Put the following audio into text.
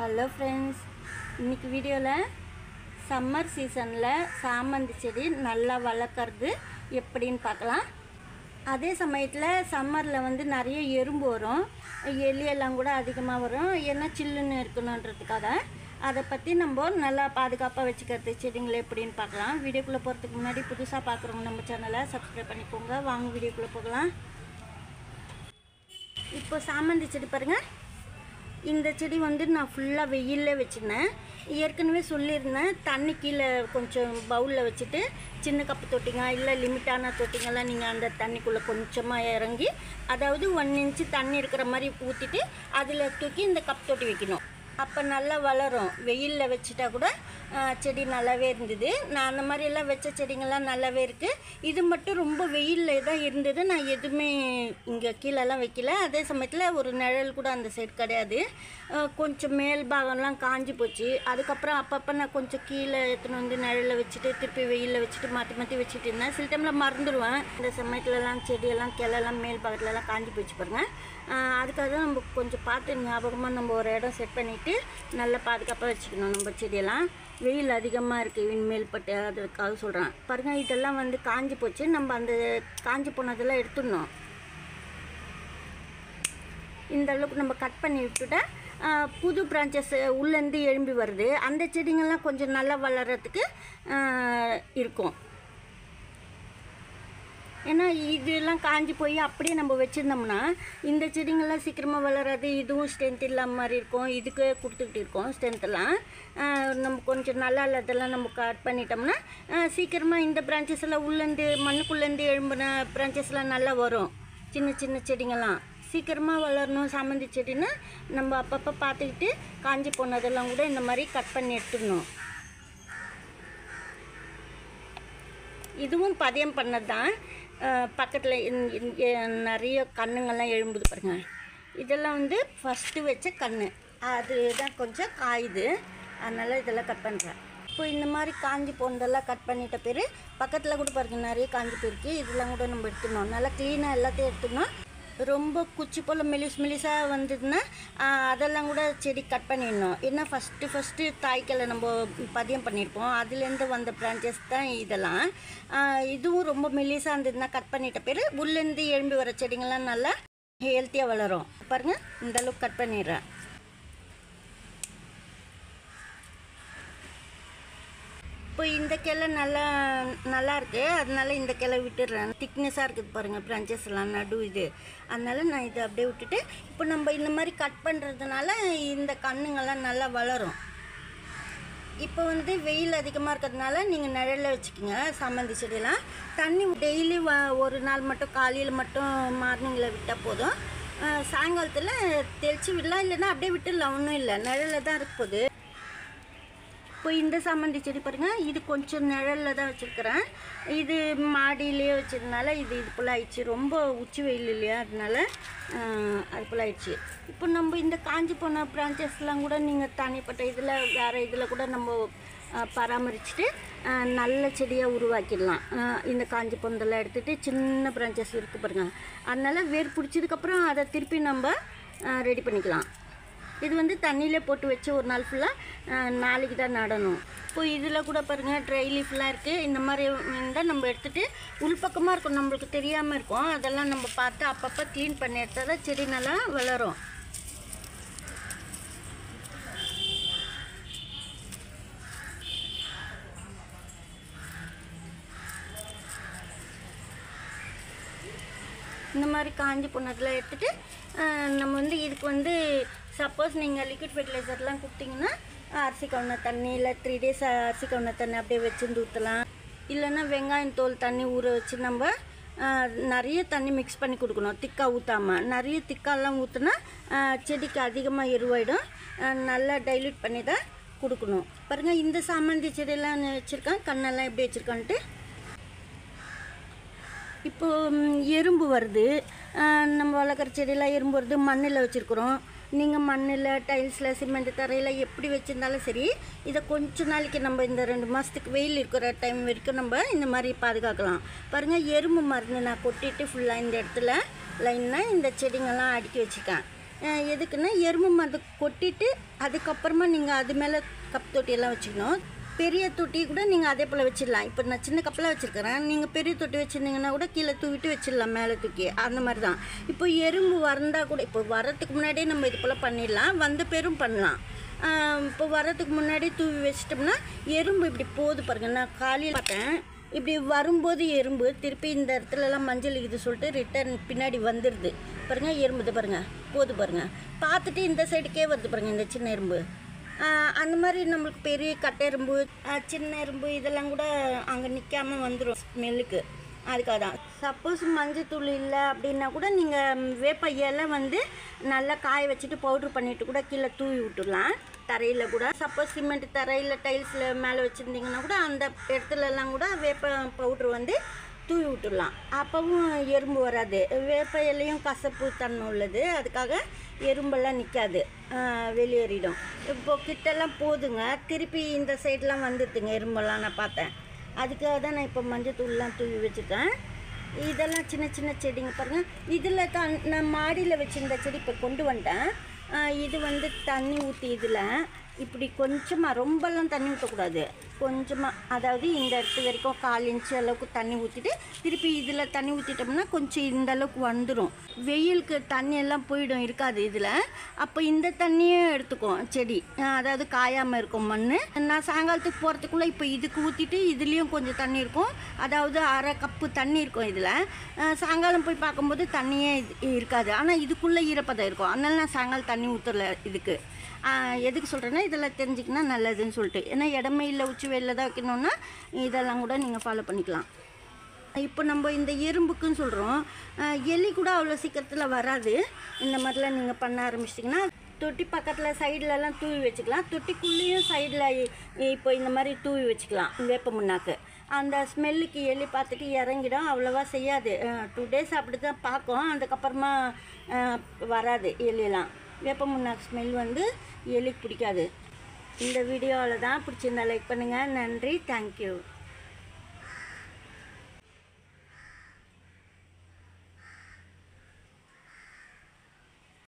Hello friends இன்றைக்கி வீடியோவில் summer சீசனில் சாமந்தி செடி நல்லா வளர்க்குறது எப்படின்னு பார்க்கலாம். அதே சமயத்தில் சம்மரில் வந்து நிறைய எறும்பு வரும். எலியெல்லாம் கூட அதிகமாக வரும். ஏன்னா சில்லுன்னு இருக்கணுன்றதுக்காக. அதை பற்றி நம்ம நல்லா பாதுகாப்பாக வச்சுக்கிறது செடிங்களை எப்படின்னு பார்க்கலாம். வீடியோக்குள்ளே போகிறதுக்கு முன்னாடி புதுசாக பார்க்குறவங்க நம்ம சேனலை சப்ஸ்கிரைப் பண்ணிக்கோங்க. வாங்க வீடியோக்குள்ளே போகலாம். இப்போ சாமந்தி செடி பாருங்கள் இந்த செடி வந்து நான் ஃபுல்லாக வெயிலில் வச்சுருந்தேன். ஏற்கனவே சொல்லியிருந்தேன் தண்ணி கீழே கொஞ்சம் பவுலில் வச்சுட்டு சின்ன கப்பு தொட்டிங்க இல்லை லிமிட்டான தொட்டிங்கெல்லாம் நீங்கள் அந்த தண்ணிக்குள்ளே கொஞ்சமாக இறங்கி அதாவது ஒன் இன்ச்சு தண்ணி இருக்கிற மாதிரி ஊற்றிட்டு அதில் தூக்கி இந்த கப் தொட்டி வைக்கணும். அப்போ நல்லா வளரும். வெயிலில் வச்சுட்டா கூட செடி நல்லாவே இருந்தது. நான் அந்த மாதிரி எல்லாம் வச்ச செடிங்கள்லாம் நல்லாவே இருக்குது இது மட்டும் ரொம்ப வெயிலில் தான் இருந்தது. நான் எதுவுமே இங்கே கீழெல்லாம் வைக்கல. அதே சமயத்தில் ஒரு நிழல் கூட அந்த சைடு கிடையாது. கொஞ்சம் மேல் பாகம்லாம் காஞ்சி போச்சு. அதுக்கப்புறம் அப்பப்போ நான் கொஞ்சம் கீழே எடுத்துன்னு வந்து நிழலில் வச்சுட்டு திருப்பி வெயிலில் வச்சுட்டு மாற்றி மாற்றி வச்சுட்டு இருந்தேன். சில டைமில் மறந்துடுவேன் இந்த சமயத்துலலாம் செடியெல்லாம் கிளெல்லாம் மேல் பாகத்துலலாம் காஞ்சி போச்சு பாருங்க. அதுக்காக தான் நம்ம கொஞ்சம் பார்த்து ஞாபகமாக நம்ம ஒரு இடம் செட் பண்ணிவிட்டு நல்லா பாதுகாப்பாக வச்சுக்கணும் நம்ம செடியெல்லாம். வெயில் அதிகமாக இருக்குது விண்மேல் பட்டு அதுக்காக சொல்கிறேன் பாருங்கள் இதெல்லாம் வந்து காஞ்சி போச்சு. நம்ம அந்த காஞ்சி போனதெல்லாம் எடுத்துடணும். இந்த அளவுக்கு நம்ம கட் பண்ணி விட்டுட்டா புது பிரான்ச்சஸ் உள்ளேருந்து எழும்பி வருது. அந்த செடிங்கள்லாம் கொஞ்சம் நல்லா வளர்கிறதுக்கு இருக்கும். ஏன்னா இதெல்லாம் காஞ்சி போய் அப்படியே நம்ம வச்சுருந்தோம்னா இந்த செடிங்கள்லாம் சீக்கிரமாக வளராது இதுவும் ஸ்ட்ரென்த் இல்லாமல் மாதிரி இருக்கும். இதுக்கு கொடுத்துக்கிட்டு இருக்கோம் ஸ்ட்ரென்த்தெல்லாம் நம்ம கொஞ்சம் நல்லா இல்லாதெல்லாம் நம்ம கட் பண்ணிட்டோம்னா சீக்கிரமாக இந்த பிரான்ச்சஸ் எல்லாம் உள்ளேருந்து மண்ணுக்குள்ளேருந்து எழும்பின பிரான்ச்சஸ்லாம் நல்லா வரும். சின்ன சின்ன செடிங்கள்லாம். சீக்கிரமாக வளரணும் சாமந்தி செடின்னா நம்ம அப்பப்போ பார்த்துக்கிட்டு காஞ்சி போனதெல்லாம் கூட இந்த மாதிரி கட் பண்ணி எடுத்துடணும். இதுவும் பதியம் பண்ணது தான் பக்கத்தில் நிறைய கண்ணுங்கள்லாம் எழும்புது பாருங்க. இதெல்லாம் வந்து ஃபஸ்ட்டு வச்ச கண்ணு. அதுதான் கொஞ்சம் காயுது. அதனால் இதெல்லாம் கட் பண்ணுறேன் இப்போ இந்த மாதிரி காஞ்சி போனதெல்லாம் கட் பண்ணிட்ட பேர் பக்கத்தில் கூட பாருங்க நிறைய காஞ்சி போயிருக்கு. இதெல்லாம் கூட நம்ம எடுத்துடணும். நல்லா க்ளீனாக எல்லாத்தையும் எடுத்துடணும். ரொம்ப குச்சி போல் மெலிஸ் மெலிசாக வந்ததுன்னா அதெல்லாம் கூட செடி கட் பண்ணிடணும். ஏன்னா ஃபஸ்ட்டு ஃபஸ்ட்டு தாய்க்கலை நம்ம பதியம் பண்ணியிருப்போம் அதுலேருந்து வந்த பிரான்ச்சஸ் தான் இதெல்லாம். இதுவும் ரொம்ப மெலிசாக இருந்ததுன்னா கட் பண்ணிட்ட பேர் உள்ளேருந்து எழும்பி வர செடிங்கள்லாம் நல்லா ஹெல்த்தியாக வளரும். பாருங்கள் இந்த அளவுக்கு கட் பண்ணிடுறேன். இப்போ இந்த கிளை நல்லா நல்லா இருக்கு. அதனால இந்த கிளை விட்டுடுறேன். திக்னஸாக இருக்குது பாருங்கள் பிரான்ச்சஸ் எல்லாம் நடு இது. அதனால நான் இதை அப்படியே விட்டுட்டு இப்போ நம்ம இந்த மாதிரி கட் பண்ணுறதுனால இந்த கண்ணுங்கள்லாம் நல்லா வளரும். இப்போ வந்து வெயில் அதிகமாக இருக்கிறதுனால நீங்கள் நிழலில் வச்சுக்கோங்க சாமந்தி செடியெல்லாம். தண்ணி டெய்லி வ ஒரு நாள் மட்டும் காலையில் மட்டும் மார்னிங்கில் விட்டால் போதும். சாயங்காலத்தில் தெளித்து விடலாம் இல்லைன்னா அப்படியே விட்டுடலாம் ஒன்றும் இல்லை. நிழலில் தான் இருக்க இப்போ இந்த சாமந்தி செடி பாருங்கள் இது கொஞ்சம் நிழலில் தான் வச்சுருக்கிறேன். இது மாடியிலேயே வச்சதுனால இது இது போல் ஆயிடுச்சு. ரொம்ப உச்சி வெயில் இல்லையா அதனால அது போல் ஆயிடுச்சு. இப்போ நம்ம இந்த காஞ்சி போன பிரான்ச்சஸ்லாம் கூட நீங்கள் தனிப்பட்ட இதில் வேறு இதில் கூட நம்ம பராமரிச்சுட்டு நல்ல செடியாக உருவாக்கிடலாம். இந்த காஞ்சி பொந்தெல்லாம் எடுத்துகிட்டு சின்ன பிரான்ச்சஸ் இருக்குது பாருங்கள் அதனால் வேர் பிடிச்சதுக்கப்புறம் அதை திருப்பி நம்ம ரெடி பண்ணிக்கலாம். இது வந்து தண்ணியில் போட்டு வச்சு ஒரு நாள் ஃபுல்லாக நாளைக்கு தான் நடணும். இப்போ இதில் கூட பாருங்கள் ட்ரை லீஃப்லாம் இருக்குது இந்த மாதிரி இருந்தால் நம்ம எடுத்துகிட்டு உள்பக்கமாக இருக்கும் நம்மளுக்கு தெரியாமல் இருக்கும். அதெல்லாம் நம்ம பார்த்து அப்பப்போ க்ளீன் பண்ணி எடுத்தால் தான் செடி நல்லா வளரும். இந்த மாதிரி காஞ்சி போனதெல்லாம் எடுத்துகிட்டு நம்ம வந்து இதுக்கு வந்து சப்போஸ் நீங்கள் லிக்விட் ஃபெர்டிலைசர்லாம் கொடுத்தீங்கன்னா அரிசி கவுன தண்ணி இல்லை த்ரீ டேஸ் அரிசி கவுன தண்ணி அப்படியே வச்சுருந்து ஊற்றலாம் இல்லைன்னா வெங்காயம் தோல் தண்ணி ஊற வச்சு நம்ம நிறைய தண்ணி மிக்ஸ் பண்ணி கொடுக்கணும் திக்காக ஊற்றாமல் நிறைய திக்காலாம் ஊற்றுனா செடிக்கு அதிகமாக எருவாயிடும். நல்லா டைல்யூட் பண்ணி தான் கொடுக்கணும். பாருங்கள் இந்த சாமந்தி செடியெல்லாம் வச்சுருக்கேன் கண்ணெல்லாம் எப்படி வச்சுருக்கான்ட்டு. இப்போ எறும்பு வருது. நம்ம வளர்க்குற செடியெல்லாம் எறும்பு வருது. மண்ணில் வச்சுருக்குறோம். நீங்கள் மண்ணில் டைல்ஸில் சிமெண்ட் தரையில் எப்படி வச்சுருந்தாலும் சரி இதை கொஞ்ச நாளைக்கு நம்ம இந்த ரெண்டு மாதத்துக்கு வெயில் இருக்கிற டைம் வரைக்கும் நம்ம இந்த மாதிரி பாதுகாக்கலாம். பாருங்கள் எறும்பு மருந்து நான் கொட்டிட்டு ஃபுல்லாக இந்த இடத்துல லைனாக இந்த செடிங்கள்லாம் அடுக்கி வச்சுக்கேன் எதுக்குன்னா எறும்பு மருந்து கொட்டிட்டு அதுக்கப்புறமா நீங்கள் அது மேலே கப் தொட்டியெல்லாம் வச்சுக்கணும். பெரிய தொட்டி கூட நீங்கள் அதே போல் வச்சிடலாம். இப்போ நான் சின்ன கப்பலாக வச்சுருக்கிறேன். நீங்கள் பெரிய தொட்டி வச்சுருந்தீங்கன்னா கூட கீழே தூவிட்டு வச்சிடலாம் மேலே தூக்கி. அந்த மாதிரி தான் இப்போ எறும்பு வந்தால் கூட இப்போ வரத்துக்கு முன்னாடியே நம்ம இது போல் பண்ணிடலாம். வந்த பேரும் பண்ணலாம். இப்போ வரதுக்கு முன்னாடி தூவி வச்சிட்டோம்னா எறும்பு இப்படி போகுது பாருங்கள் நான் காலையில் பார்த்தேன். இப்படி வரும்போது எறும்பு திருப்பி இந்த இடத்துலலாம் மஞ்சள் இது சொல்லிட்டு ரிட்டர்ன் பின்னாடி வந்துடுது. பாருங்கள் எறும்புது பாருங்கள் போகுது பாருங்கள் பார்த்துட்டு இந்த சைடுக்கே வருது பாருங்கள் இந்த சின்ன எறும்பு. அந்த மாதிரி நம்மளுக்கு பெரிய கட்டை எறும்பு சின்ன எறும்பு இதெல்லாம் கூட அங்கே நிற்காமல் வந்துடும் ஸ்மெல்லுக்கு. அதுக்காக தான் சப்போஸ் மஞ்சத்தூள் இல்லை அப்படின்னா கூட நீங்கள் வேப்ப இலை வந்து நல்லா காய வச்சுட்டு பவுட்ரு பண்ணிட்டு கூட கீழே தூவி விட்டுடலாம். தரையில் கூட. சப்போஸ் சிமெண்ட் தரையில் டைல்ஸில் மேலே வச்சுருந்தீங்கன்னா கூட அந்த இடத்துலலாம் கூட வேப்ப பவுட்ரு வந்து தூவி விட்டுடலாம். அப்போவும் எறும்பு வராது. வேப்ப இலையும் கசப்பு தன்மை உள்ளது. அதுக்காக எறும்பெல்லாம் நிற்காது வெளியேறிடும். இப்போ கிட்டெல்லாம் போதுங்க. திருப்பி இந்த சைட்லாம் வந்துடுதுங்க எறும்பெல்லாம் நான் பார்த்தேன். அதுக்காக தான் நான் இப்போ மஞ்சத்தூள்லாம் தூவி வச்சுட்டேன். இதெல்லாம் சின்ன சின்ன செடிங்க பாருங்கள் இதில் தான் நான் மாடியில் வச்சுருந்த செடி இப்போ கொண்டு வந்துட்டேன். இது வந்து தண்ணி ஊற்றி இதில். இப்படி கொஞ்சமாக ரொம்பலாம் தண்ணி ஊற்றக்கூடாது கொஞ்சமாக அதாவது இந்த இடத்து வரைக்கும் கால் இன்ச்சு அளவுக்கு தண்ணி ஊற்றிட்டு திருப்பி இதில் தண்ணி ஊற்றிட்டோம்னா கொஞ்சம் இந்த அளவுக்கு வந்துடும் வெயிலுக்கு தண்ணியெல்லாம் போயிடும் இருக்காது இதில். அப்போ இந்த தண்ணியும் எடுத்துக்கும் செடி. அதாவது காயாமல் இருக்கும் மண் நான் சாயங்காலத்துக்கு போகிறதுக்குள்ளே இப்போ இதுக்கு ஊற்றிட்டு இதுலேயும் கொஞ்சம் தண்ணி இருக்கும். அதாவது அரை கப்பு தண்ணி இருக்கும் இதில். சாயங்காலம் போய் பார்க்கும்போது தண்ணியே இருக்காது. ஆனால் இதுக்குள்ளே ஈரப்பதம் இருக்கும். அதனால நான் சாயங்காலம் தண்ணி ஊற்றல இதுக்கு. எதுக்கு சொல்கிறேன்னா இதெல்லாம் தெரிஞ்சிக்கினா நல்லதுன்னு சொல்லிட்டு. ஏன்னா இடமே இல்லை உச்சி வெயிலில் தான் வைக்கணுன்னா இதெல்லாம் கூட நீங்கள் ஃபாலோ பண்ணிக்கலாம். இப்போ நம்ம இந்த எறும்புக்குன்னு சொல்கிறோம் எலி கூட அவ்வளோ சீக்கிரத்தில் வராது. இந்த மாதிரிலாம் நீங்கள் பண்ண ஆரம்பிச்சிட்டிங்கன்னா தொட்டி பக்கத்தில் சைட்லலாம் தூவி வச்சுக்கலாம். தொட்டிக்குள்ளேயும் சைடில் இப்போ இந்த மாதிரி தூவி வச்சுக்கலாம் வேப்ப முன்னாக்கு. அந்த ஸ்மெல்லுக்கு எலி பார்த்துட்டு இறங்கிடும் அவ்வளோவா செய்யாது. டூ டேஸ் அப்படி தான் பார்க்கும். அதுக்கப்புறமா வராது எலிலாம் வேப்ப முன்னாக்கு ஸ்மெல் வந்து எலிக்கு பிடிக்காது. இந்த வீடியோவில் தான் பிடிச்சிருந்தா லைக் பண்ணுங்கள் நன்றி. தேங்க்யூ